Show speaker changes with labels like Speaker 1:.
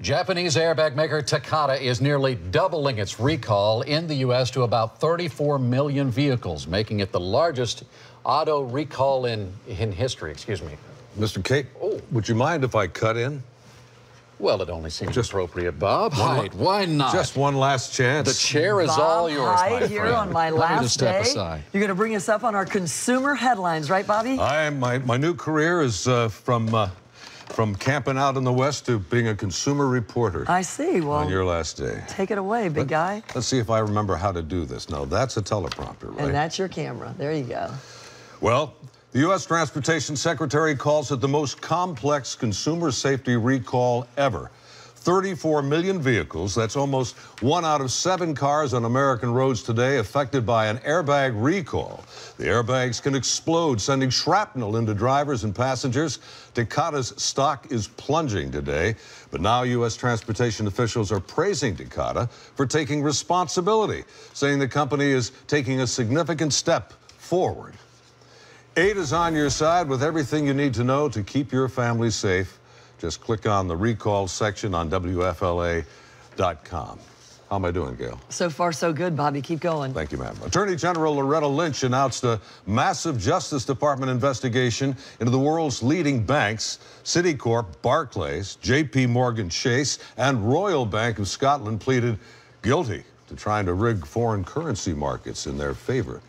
Speaker 1: Japanese airbag maker Takata is nearly doubling its recall in the U.S. to about 34 million vehicles, making it the largest auto recall in, in history. Excuse me.
Speaker 2: Mr. Kate, oh. would you mind if I cut in?
Speaker 1: Well, it only seems just appropriate, Bob. Hite, why not?
Speaker 2: Just one last chance.
Speaker 1: The chair is
Speaker 3: Bob
Speaker 1: all yours,
Speaker 3: Hite
Speaker 1: my
Speaker 3: here
Speaker 1: friend.
Speaker 3: on my last day.
Speaker 1: Aside.
Speaker 3: You're going to bring us up on our consumer headlines, right, Bobby?
Speaker 2: I my my new career is uh, from uh, from camping out in the West to being a consumer reporter.
Speaker 3: I see. Well,
Speaker 2: on your last day.
Speaker 3: Take it away, big
Speaker 2: Let,
Speaker 3: guy.
Speaker 2: Let's see if I remember how to do this. No, that's a teleprompter, right?
Speaker 3: And that's your camera. There you go.
Speaker 2: Well, the U.S. Transportation Secretary calls it the most complex consumer safety recall ever. 34 million vehicles, that's almost one out of seven cars on American roads today, affected by an airbag recall. The airbags can explode, sending shrapnel into drivers and passengers. Takata's stock is plunging today, but now U.S. transportation officials are praising Takata for taking responsibility, saying the company is taking a significant step forward. 8 is on your side with everything you need to know to keep your family safe. Just click on the recall section on WFLA.com. How am I doing, Gayle?
Speaker 3: So far, so good, Bobby. Keep going.
Speaker 2: Thank you, ma'am. Attorney General Loretta Lynch announced a massive Justice Department investigation into the world's leading banks Citicorp, Barclays, JP Morgan Chase, and Royal Bank of Scotland pleaded guilty to trying to rig foreign currency markets in their favor.